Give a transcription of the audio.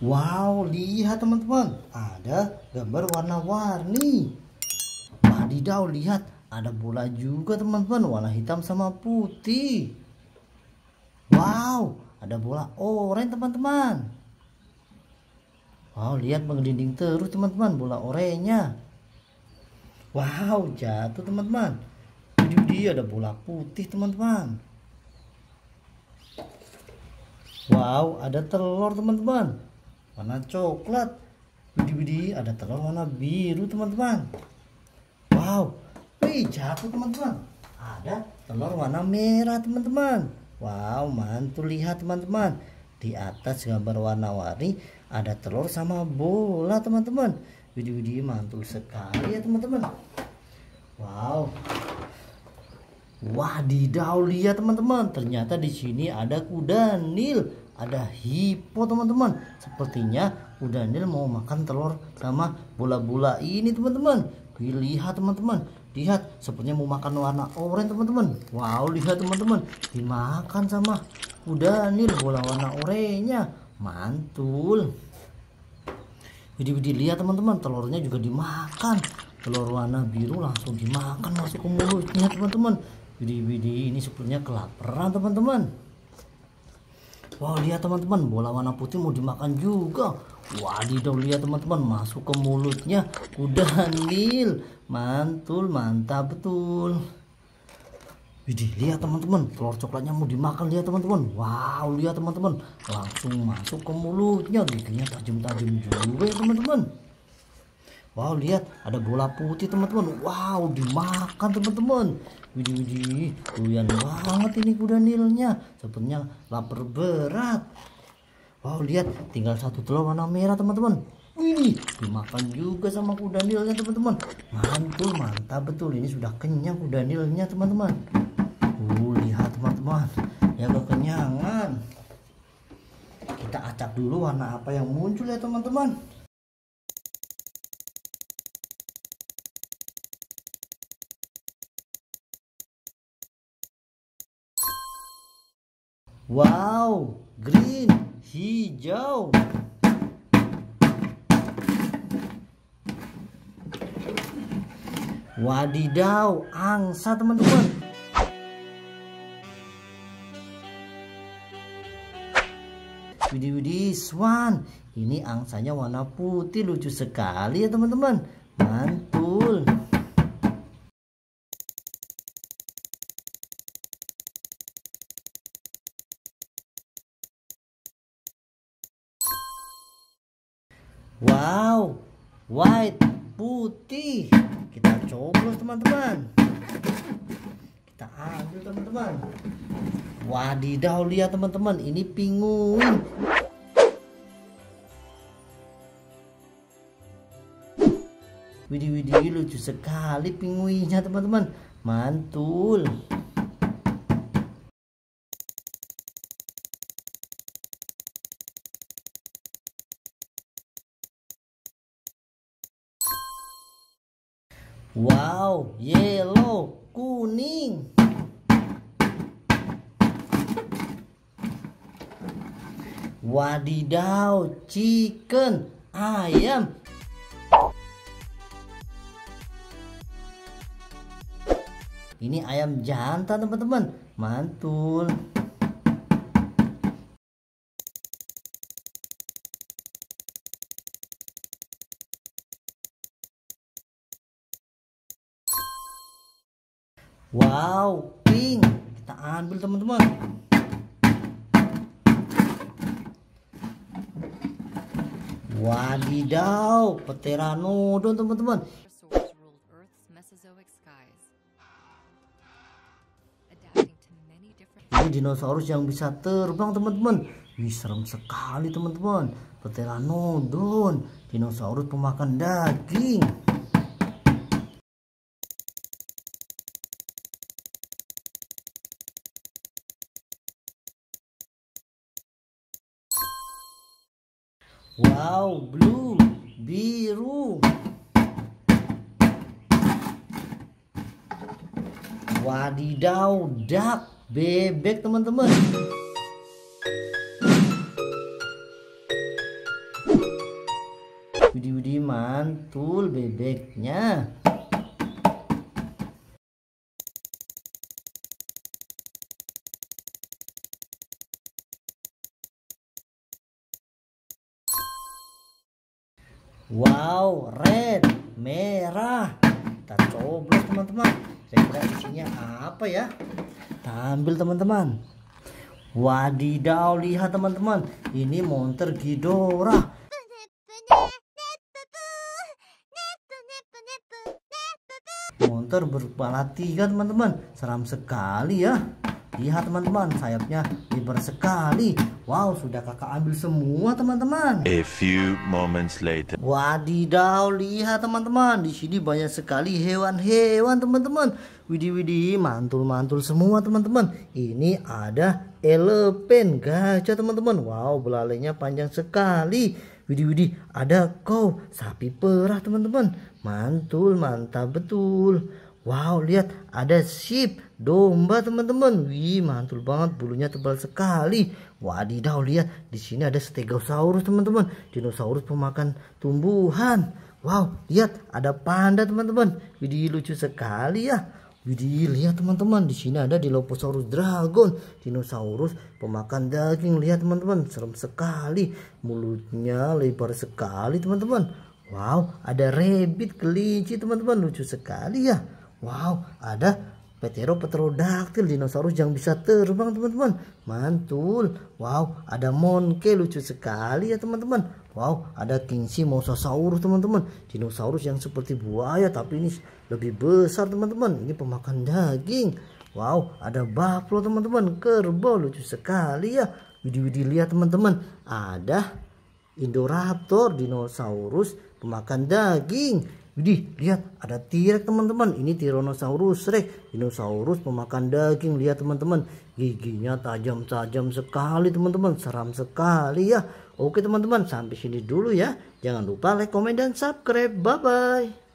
Wow, lihat teman-teman, ada gambar warna-warni. Wadidaw, lihat ada bola juga teman-teman, warna hitam sama putih. Wow, ada bola oranye teman-teman. Wow, lihat menggelinding terus teman-teman bola oranye. Wow, jatuh teman-teman. Jadi ada bola putih teman-teman. Wow, ada telur teman-teman. Warna coklat. Widih-widih, ada telur warna biru teman-teman. Wow, wih jatuh teman-teman. Ada telur warna merah teman-teman. Wow, mantul lihat teman-teman. Di atas gambar warna-warni ada telur sama bola teman-teman. Widih-widih, mantul sekali ya teman-teman. Wow. Wadidaw lihat teman-teman, ternyata di sini ada kuda nil, ada hipo teman-teman. Sepertinya kuda nil mau makan telur sama bola-bola ini teman-teman. Lihat teman-teman, lihat sepertinya mau makan warna oranye teman-teman. Wow lihat teman-teman, dimakan sama kuda nil bola warna oranye, mantul. Jadi lihat teman-teman, telurnya juga dimakan. Telur warna biru langsung dimakan masuk ke mulutnya teman-teman Widih-widih ini sepertinya kelaparan teman-teman. Wah lihat teman-teman bola warna putih mau dimakan juga. Wadidaw lihat teman-teman masuk ke mulutnya kuda nil. Mantul mantap betul. Widih lihat teman-teman telur coklatnya mau dimakan lihat teman-teman. Wow lihat teman-teman langsung masuk ke mulutnya giginya tajam-tajam juga ya teman-teman. Wow lihat ada bola putih teman-teman. Wow dimakan teman-teman. Widih widih, doyan banget ini kuda nilnya. Sepertinya lapar berat. Wow, lihat tinggal satu telur warna merah, teman-teman. Wih, dimakan juga sama kuda nilnya, teman-teman. Mantul, mantap betul. Ini sudah kenyang kuda nilnya, teman-teman. Uh, lihat teman-teman. Ya kekenyangan. Kita acak dulu warna apa yang muncul ya, teman-teman. Wow, green, hijau. Wadidaw, angsa teman-teman. Widih widih, swan. Ini angsanya warna putih, lucu sekali ya teman-teman. Mantul. Wow, white, putih. Kita coblos teman-teman. Kita ambil teman-teman. Wadidaw, lihat teman-teman, ini pinguin. Widih widih lucu sekali pinguinnya teman-teman. Mantul. Wow, yellow, kuning. Wadidaw, chicken, ayam. Ini ayam jantan teman-teman, mantul. Wow, pink. Kita ambil teman-teman. Wadidaw, pteranodon teman-teman. Ini dinosaurus yang bisa terbang teman-teman. Wih serem sekali teman-teman. Pteranodon, dinosaurus pemakan daging. Wow, blue, biru. Wadidaw, duck, bebek teman-teman. Widih widih mantul bebeknya. Wow, red, merah. Kita coblos teman-teman. Saya kira isinya apa ya? Kita ambil teman-teman. Wadidaw, lihat teman-teman. Ini monster Ghidorah. Monster berkepala tiga teman-teman. Seram sekali ya. Lihat teman-teman, sayapnya lebar sekali. Wow, sudah kakak ambil semua teman-teman. A few moments later. Wadidaw, lihat teman-teman. Di sini banyak sekali hewan-hewan teman-teman. Widih widih, mantul-mantul semua teman-teman. Ini ada elephant gajah teman-teman. Wow, belalainya panjang sekali. Widih widih, ada kau sapi perah teman-teman. Mantul, mantap betul. Wow, lihat ada sheep, domba teman-teman. Wih, mantul banget, bulunya tebal sekali. Wadidaw, lihat di sini ada stegosaurus teman-teman. Dinosaurus pemakan tumbuhan. Wow, lihat ada panda teman-teman. Widih lucu sekali ya. Widih, lihat teman-teman, di sini ada Dilophosaurus dragon, dinosaurus pemakan daging. Lihat teman-teman, serem sekali. Mulutnya lebar sekali teman-teman. Wow, ada rabbit kelinci teman-teman, lucu sekali ya. Wow, ada Pteropterodactyl dinosaurus yang bisa terbang teman-teman. Mantul. Wow, ada monkey lucu sekali ya teman-teman. Wow, ada Kingsi Mosasaurus teman-teman. Dinosaurus yang seperti buaya tapi ini lebih besar teman-teman. Ini pemakan daging. Wow, ada buffalo teman-teman. Kerbau lucu sekali ya. Widih-widih lihat teman-teman. Ada Indoraptor, dinosaurus pemakan daging. Widih, lihat ada T-Rex teman-teman. Ini Tyrannosaurus Rex, dinosaurus pemakan daging. Lihat teman-teman, giginya tajam-tajam sekali teman-teman. Seram sekali ya. Oke teman-teman, sampai sini dulu ya. Jangan lupa like, komen, dan subscribe. Bye-bye.